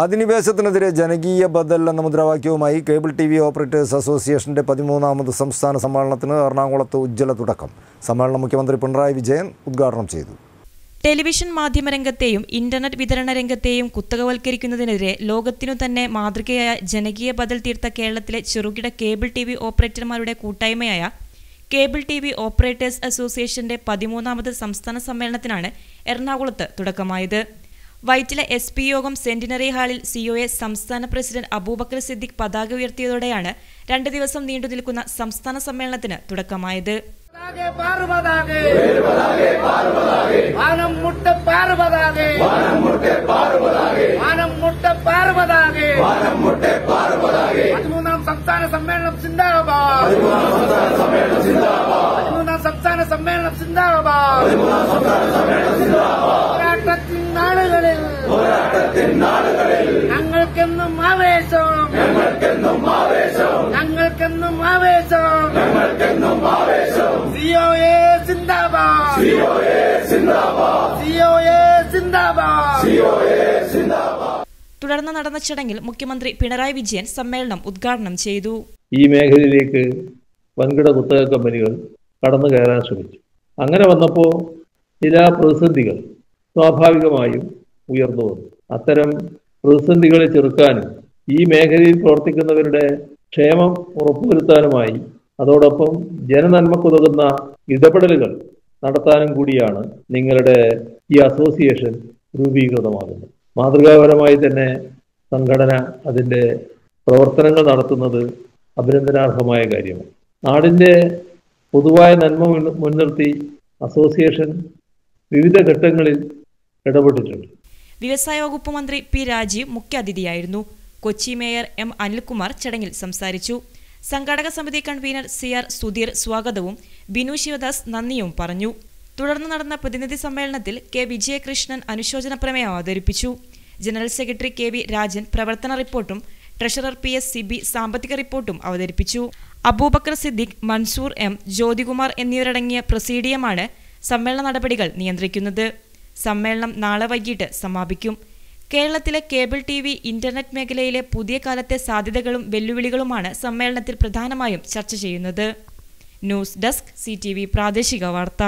അധിനിവേശത്തിനെതിരെ ജനകീയ ബദൽ എന്ന മുദ്രാവാക്യവുമായി കേബിൾ ടി വി ഓപ്പറേറ്റേഴ്സ് അസോസിയേഷന്റെ പതിമൂന്നാമത് സംസ്ഥാന സമ്മേളനത്തിന് എറണാകുളത്ത് ഉജ്ജ്വല തുടക്കം. സമ്മേളനം മുഖ്യമന്ത്രി പിണറായി വിജയൻ ഉദ്ഘാടനം ചെയ്തു. ടെലിവിഷൻ മാധ്യമ രംഗത്തെയും ഇന്റർനെറ്റ് വിതരണ രംഗത്തെയും കുത്തകവൽക്കരിക്കുന്നതിനെതിരെ ലോകത്തിനു തന്നെ മാതൃകയായ ജനകീയ ബദൽ തീർത്ത കേരളത്തിലെ ചെറുകിട കേബിൾ ടി വി ഓപ്പറേറ്റർമാരുടെ കൂട്ടായ്മയായ കേബിൾ ടി വി ഓപ്പറേറ്റേഴ്സ് അസോസിയേഷന്റെ പതിമൂന്നാമത് സംസ്ഥാന സമ്മേളനത്തിനാണ് എറണാകുളത്ത് തുടക്കമായത്. വൈറ്റില എസ് പി യോഗം സെന്റിനറി ഹാളിൽ സിഒഎ സംസ്ഥാന പ്രസിഡന്റ് അബൂബക്കർ സിദ്ദിഖ് പതാക ഉയർത്തിയതോടെയാണ് രണ്ട് ദിവസം നീണ്ടു നിൽക്കുന്ന സംസ്ഥാന സമ്മേളനത്തിന് തുടക്കമായത്. മുട്ട പാറുപതാകെ. പതിമൂന്നാം സംസ്ഥാന സമ്മേളനം സിന്ദാബാദ്. സംസ്ഥാന സമ്മേളനം സിന്ദാബാദ്. ഞങ്ങൾക്കെന്നും ആവേശം. ഞങ്ങൾക്കെന്നും ആവേശം. സിഒഎ സിന്ദാബാദ്. സിഒഎ സിന്ദാബാദ്. തുടർന്ന് നടന്ന ചടങ്ങിൽ മുഖ്യമന്ത്രി പിണറായി വിജയൻ സമ്മേളനം ഉദ്ഘാടനം ചെയ്തു. ഈ മേഖലയിലേക്ക് വൻകിട കുത്തക കമ്പനികൾ കടന്നു കയറാൻ ശ്രമിച്ചു. അങ്ങനെ വന്നപ്പോൾ ചില പ്രതിസന്ധികൾ സ്വാഭാവികമായും ഉയർന്നു വന്നു. അത്തരം പ്രതിസന്ധികളെ ചെറുക്കാനും ഈ മേഖലയിൽ പ്രവർത്തിക്കുന്നവരുടെ ക്ഷേമം ഉറപ്പുവരുത്താനുമായി അതോടൊപ്പം ജനനന്മക്കുതകുന്ന ഇടപെടലുകൾ നടത്താനും കൂടിയാണ് നിങ്ങളുടെ ഈ അസോസിയേഷൻ രൂപീകൃതമാകുന്നത്. മാതൃകാപരമായി തന്നെ സംഘടന അതിന്റെ പ്രവർത്തനങ്ങൾ നടത്തുന്നത് അഭിനന്ദനാർഹമായ കാര്യമാണ്. നാടിന്റെ പൊതുവായ നന്മ മുൻ- മുൻനിർത്തി അസോസിയേഷൻ വിവിധ ഘട്ടങ്ങളിൽ ഇടപെട്ടിട്ടുണ്ട്. വ്യവസായ വകുപ്പ് മന്ത്രി പി രാജീവ് മുഖ്യാതിഥിയായിരുന്നു കൊച്ചി മേയർ എം അനിൽകുമാർ ചടങ്ങിൽ സംസാരിച്ചു. സംഘാടക സമിതി കൺവീനർ സി ആർ സുധീർ സ്വാഗതവും ബിനു ശിവദാസ് നന്ദിയും പറഞ്ഞു. തുടർന്ന് നടന്ന പ്രതിനിധി സമ്മേളനത്തിൽ കെ വിജയകൃഷ്ണൻ അനുശോചന പ്രമേയം അവതരിപ്പിച്ചു. General secretary K V Rajan പ്രവർത്തന റിപ്പോർട്ടും ട്രഷറർ പി എസ് സിബി സാമ്പത്തിക റിപ്പോർട്ടും അവതരിപ്പിച്ചു. അബൂബക്കർ സിദ്ദിഖ് മൻസൂർ എം ജ്യോതികുമാർ എന്നിവരടങ്ങിയ പ്രസീഡിയമാണ് സമ്മേളന നടപടികൾ നിയന്ത്രിക്കുന്നത്. സമ്മേളനം നാളെ വൈകിട്ട് സമാപിക്കും. കേരളത്തിലെ കേബിൾ ടി വി ഇന്റർനെറ്റ് മേഖലയിലെ പുതിയ കാലത്തെ സാധ്യതകളും വെല്ലുവിളികളുമാണ് സമ്മേളനത്തിൽ പ്രധാനമായും ചർച്ച ചെയ്യുന്നത്. ന്യൂസ് ഡെസ്ക് സി പ്രാദേശിക വാർത്ത.